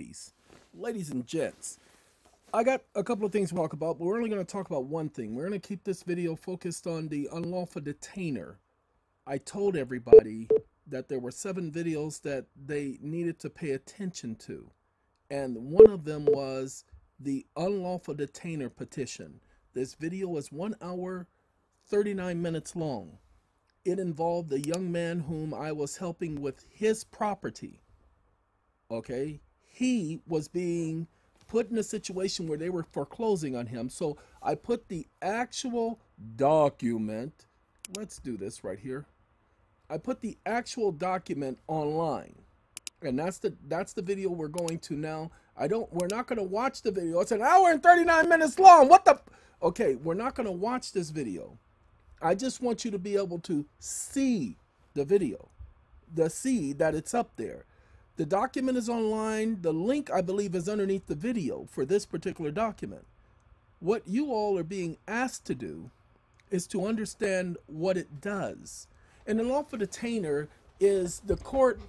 ladies, ladies and gents. I got a couple of things to talk about, but we're only going to talk about one thing. We're going to keep this video focused on the unlawful detainer. I told everybody that there were seven videos that they needed to pay attention to. And one of them was the unlawful detainer petition. This video is one hour, 39 minutes long. It involved a young man whom I was helping with his property. Okay? He was being put in a situation where they were foreclosing on him. So I put the actual document. Let's do this right here. I put the actual document online. And that's the that's the video we're going to now. I don't we're not going to watch the video. It's an hour and 39 minutes long. What the Okay, we're not going to watch this video. I just want you to be able to see the video. The see that it's up there. The document is online. The link, I believe, is underneath the video for this particular document. What you all are being asked to do is to understand what it does. And an lawful detainer is the court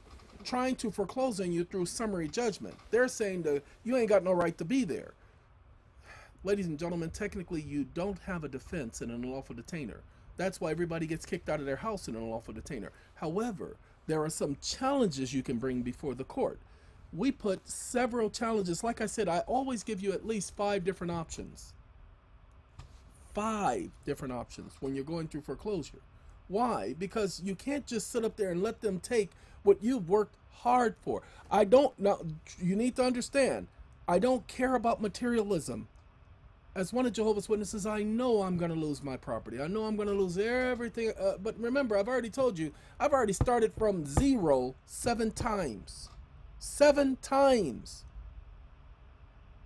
trying to foreclose on you through summary judgment. They're saying that you ain't got no right to be there. Ladies and gentlemen, technically you don't have a defense in an unlawful detainer. That's why everybody gets kicked out of their house in an unlawful detainer. However, there are some challenges you can bring before the court. We put several challenges. Like I said, I always give you at least five different options. Five different options when you're going through foreclosure. Why? Because you can't just sit up there and let them take what you've worked hard for. I don't now you need to understand. I don't care about materialism as one of Jehovah's Witnesses, I know I'm going to lose my property. I know I'm going to lose everything. Uh, but remember, I've already told you, I've already started from zero seven times. Seven times.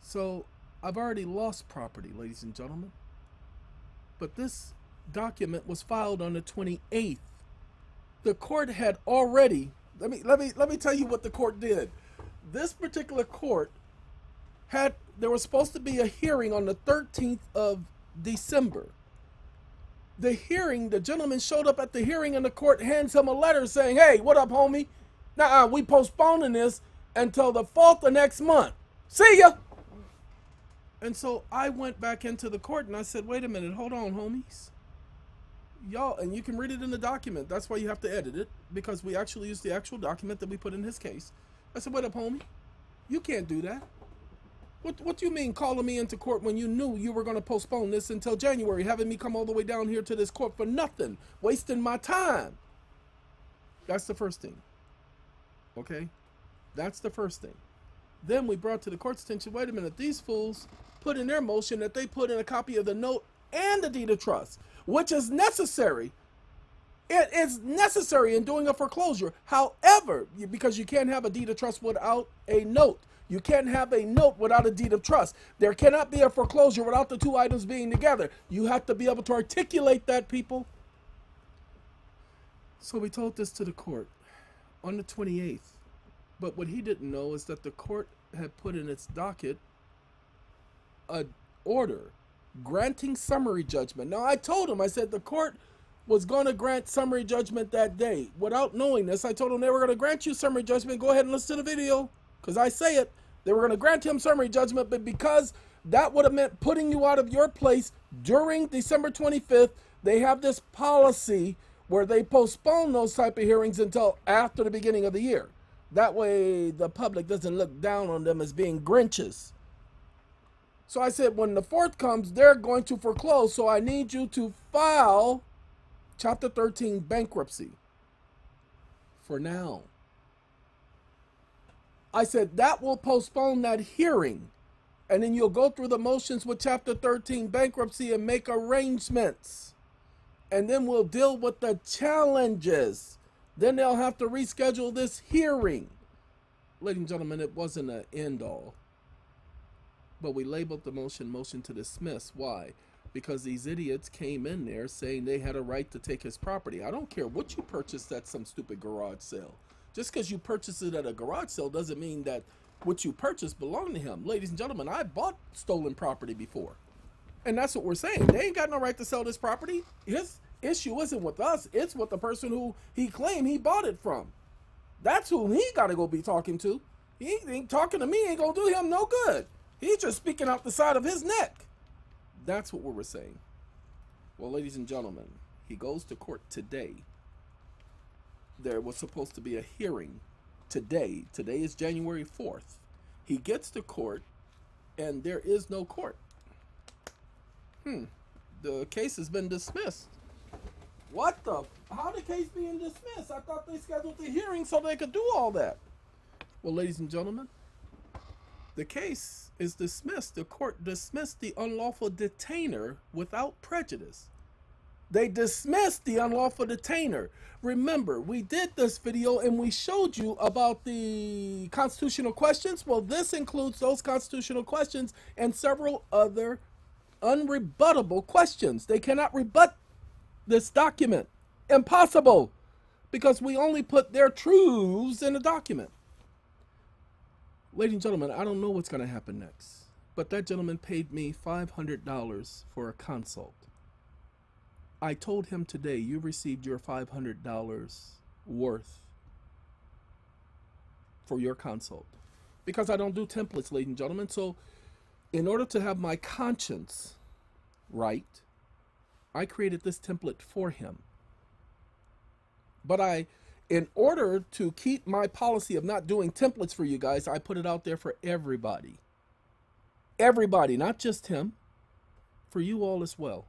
So I've already lost property, ladies and gentlemen. But this document was filed on the 28th. The court had already, let me, let me, let me tell you what the court did. This particular court had there was supposed to be a hearing on the 13th of December. The hearing, the gentleman showed up at the hearing and the court hands him a letter saying, hey, what up, homie? Nah, we postponing this until the 4th of next month. See ya! And so I went back into the court and I said, wait a minute, hold on, homies. Y'all, and you can read it in the document. That's why you have to edit it, because we actually use the actual document that we put in his case. I said, wait up, homie. You can't do that. What What do you mean calling me into court when you knew you were going to postpone this until January, having me come all the way down here to this court for nothing, wasting my time? That's the first thing. Okay? That's the first thing. Then we brought to the court's attention, wait a minute, these fools put in their motion that they put in a copy of the note and the deed of trust, which is necessary. It is necessary in doing a foreclosure. However, because you can't have a deed of trust without a note. You can't have a note without a deed of trust. There cannot be a foreclosure without the two items being together. You have to be able to articulate that, people. So we told this to the court on the 28th. But what he didn't know is that the court had put in its docket a order granting summary judgment. Now I told him, I said the court was going to grant summary judgment that day. Without knowing this, I told him they were going to grant you summary judgment. Go ahead and listen to the video because I say it, they were going to grant him summary judgment, but because that would have meant putting you out of your place during December 25th, they have this policy where they postpone those type of hearings until after the beginning of the year. That way the public doesn't look down on them as being Grinches. So I said, when the fourth comes, they're going to foreclose. So I need you to file Chapter 13 bankruptcy for now. I said that will postpone that hearing. And then you'll go through the motions with Chapter 13 bankruptcy and make arrangements. And then we'll deal with the challenges. Then they'll have to reschedule this hearing. Ladies and gentlemen, it wasn't an end all. But we labeled the motion motion to dismiss. Why? Because these idiots came in there saying they had a right to take his property. I don't care what you purchased at some stupid garage sale. Just because you purchase it at a garage sale doesn't mean that what you purchased belonged to him. Ladies and gentlemen, I bought stolen property before. And that's what we're saying. They ain't got no right to sell this property. His issue isn't with us. It's with the person who he claimed he bought it from. That's who he got to go be talking to. He ain't talking to me, ain't gonna do him no good. He's just speaking out the side of his neck. That's what we were saying. Well, ladies and gentlemen, he goes to court today. There was supposed to be a hearing today. Today is January 4th. He gets to court and there is no court. Hmm. The case has been dismissed. What the? How the case being dismissed? I thought they scheduled the hearing so they could do all that. Well, ladies and gentlemen, the case is dismissed. The court dismissed the unlawful detainer without prejudice. They dismissed the unlawful detainer. Remember, we did this video and we showed you about the constitutional questions. Well, this includes those constitutional questions and several other unrebuttable questions. They cannot rebut this document. Impossible. Because we only put their truths in the document. Ladies and gentlemen, I don't know what's going to happen next. But that gentleman paid me $500 for a consult. I told him today, you received your $500 worth for your consult. Because I don't do templates, ladies and gentlemen. So, in order to have my conscience right, I created this template for him. But I, in order to keep my policy of not doing templates for you guys, I put it out there for everybody. Everybody, not just him, for you all as well.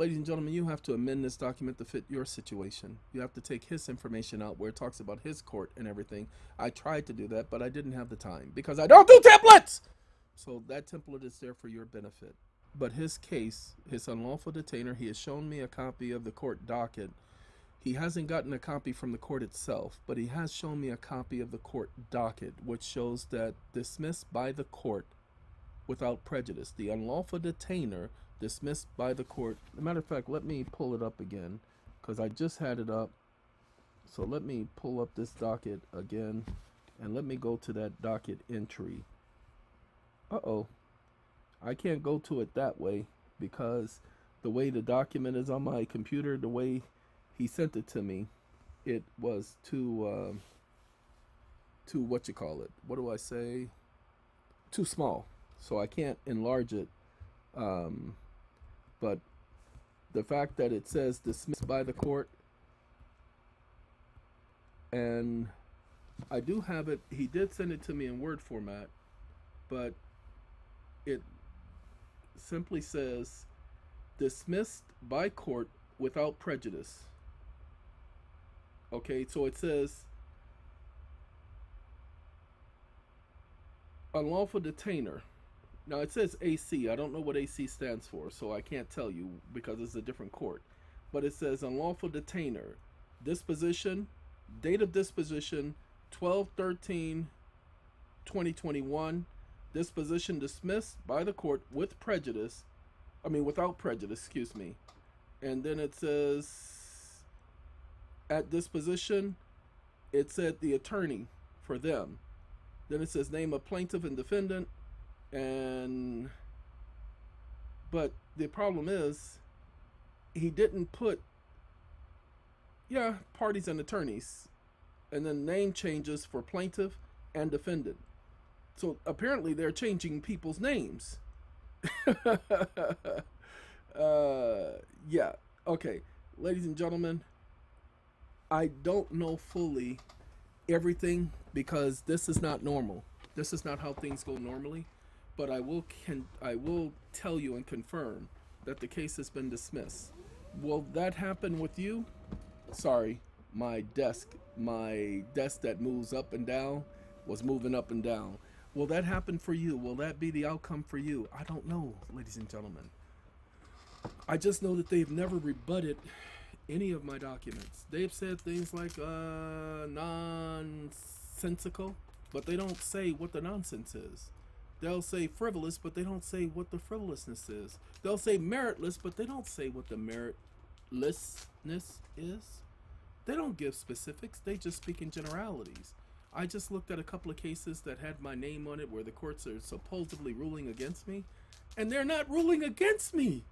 Ladies and gentlemen, you have to amend this document to fit your situation. You have to take his information out where it talks about his court and everything. I tried to do that, but I didn't have the time because I don't do templates! So that template is there for your benefit. But his case, his unlawful detainer, he has shown me a copy of the court docket. He hasn't gotten a copy from the court itself, but he has shown me a copy of the court docket, which shows that dismissed by the court without prejudice. The unlawful detainer dismissed by the court. Matter of fact, let me pull it up again because I just had it up. So let me pull up this docket again and let me go to that docket entry. Uh-oh. I can't go to it that way because the way the document is on my computer, the way he sent it to me, it was too, uh, too, what you call it? What do I say? Too small. So I can't enlarge it um, but the fact that it says dismissed by the court and I do have it he did send it to me in word format but it simply says dismissed by court without prejudice. Okay so it says unlawful detainer now it says AC. I don't know what AC stands for, so I can't tell you because it's a different court. But it says unlawful detainer, disposition, date of disposition 12 13 2021, disposition dismissed by the court with prejudice. I mean, without prejudice, excuse me. And then it says at disposition, it said the attorney for them. Then it says name of plaintiff and defendant, and but the problem is he didn't put yeah parties and attorneys. And then name changes for plaintiff and defendant. So apparently they're changing people's names. Uh yeah okay. Ladies and gentlemen i don't know fully everything because this is not normal. This is not how things go normally but I will can I will tell you and confirm that the case has been dismissed. Will that happen with you? Sorry, my desk, my desk that moves up and down was moving up and down. Will that happen for you? Will that be the outcome for you? I don't know, ladies and gentlemen. I just know that they've never rebutted any of my documents. They've said things like uh, nonsensical, but they don't say what the nonsense is. They'll say frivolous, but they don't say what the frivolousness is. They'll say meritless, but they don't say what the meritlessness is. They don't give specifics, they just speak in generalities. I just looked at a couple of cases that had my name on it where the courts are supposedly ruling against me, and they're not ruling against me.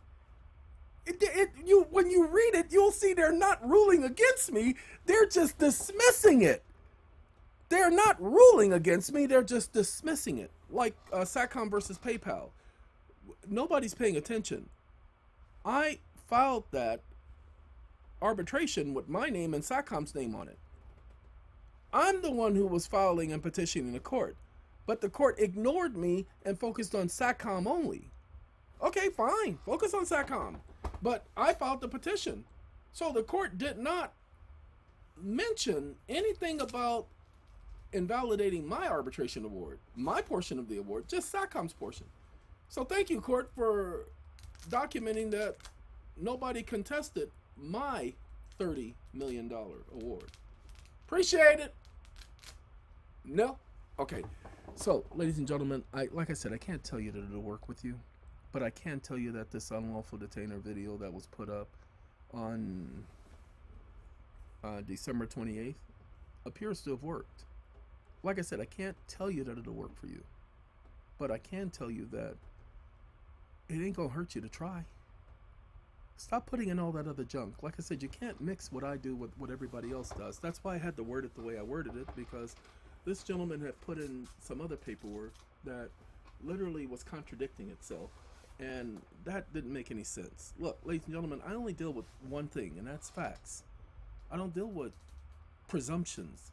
It, it, you when you read it, you'll see they're not ruling against me. They're just dismissing it. They're not ruling against me, they're just dismissing it. Like uh, SATCOM versus PayPal. Nobody's paying attention. I filed that arbitration with my name and SATCOM's name on it. I'm the one who was filing and petitioning the court, but the court ignored me and focused on SATCOM only. Okay, fine, focus on SATCOM. But I filed the petition. So the court did not mention anything about invalidating my arbitration award, my portion of the award, just SATCOM's portion. So thank you, court, for documenting that nobody contested my $30 million award. Appreciate it. No? Okay. So, ladies and gentlemen, I like I said, I can't tell you that it'll work with you, but I can tell you that this unlawful detainer video that was put up on uh, December 28th appears to have worked. Like I said, I can't tell you that it'll work for you, but I can tell you that it ain't gonna hurt you to try. Stop putting in all that other junk. Like I said, you can't mix what I do with what everybody else does. That's why I had to word it the way I worded it because this gentleman had put in some other paperwork that literally was contradicting itself. And that didn't make any sense. Look, ladies and gentlemen, I only deal with one thing, and that's facts. I don't deal with presumptions.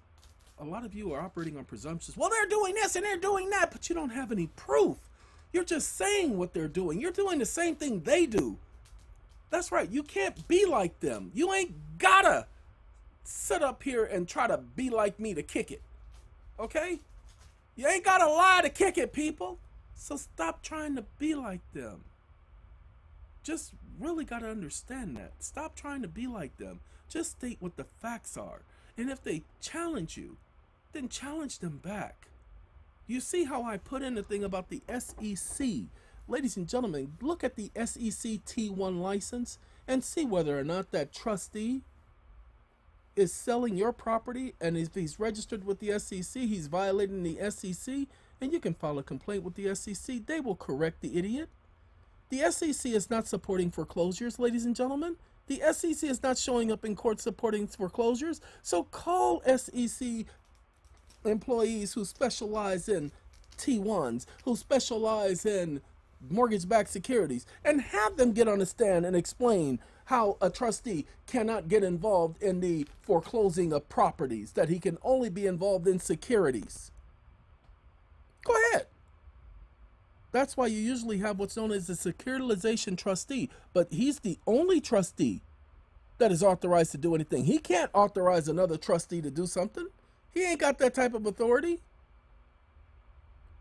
A lot of you are operating on presumptions. Well, they're doing this and they're doing that, but you don't have any proof. You're just saying what they're doing. You're doing the same thing they do. That's right. You can't be like them. You ain't gotta sit up here and try to be like me to kick it. Okay? You ain't gotta lie to kick it, people. So stop trying to be like them. Just really gotta understand that. Stop trying to be like them. Just state what the facts are. And if they challenge you, then challenge them back. You see how I put in the thing about the SEC. Ladies and gentlemen, look at the SEC T1 license and see whether or not that trustee is selling your property and if he's registered with the SEC, he's violating the SEC, and you can file a complaint with the SEC. They will correct the idiot. The SEC is not supporting foreclosures, ladies and gentlemen. The SEC is not showing up in court supporting foreclosures. So call SEC employees who specialize in T1s, who specialize in mortgage backed securities, and have them get on the stand and explain how a trustee cannot get involved in the foreclosing of properties, that he can only be involved in securities. Go ahead. That's why you usually have what's known as a securitization trustee, but he's the only trustee that is authorized to do anything. He can't authorize another trustee to do something. He ain't got that type of authority.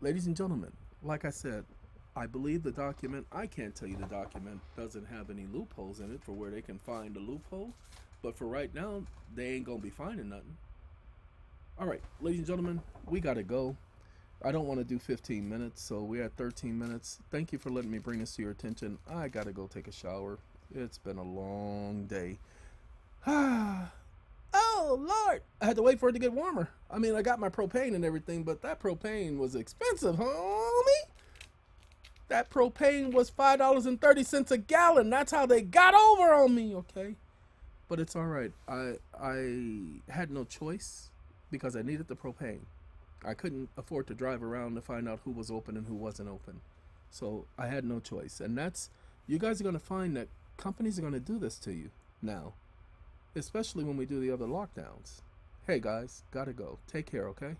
Ladies and gentlemen, like I said, I believe the document, I can't tell you the document doesn't have any loopholes in it for where they can find a loophole. But for right now, they ain't to be finding nothing. All right, ladies and gentlemen, we got to go. I don't want to do 15 minutes, so we're at 13 minutes. Thank you for letting me bring this to your attention. I got to go take a shower. It's been a long day. Ah. Oh, Lord. I had to wait for it to get warmer. I mean, I got my propane and everything, but that propane was expensive, homie. That propane was $5.30 a gallon. That's how they got over on me, okay? But it's all right. I I had no choice because I needed the propane. I couldn't afford to drive around to find out who was open and who wasn't open. So I had no choice. And that's, you guys are going to find that companies are going to do this to you now, especially when we do the other lockdowns. Hey guys, gotta go. Take care, okay?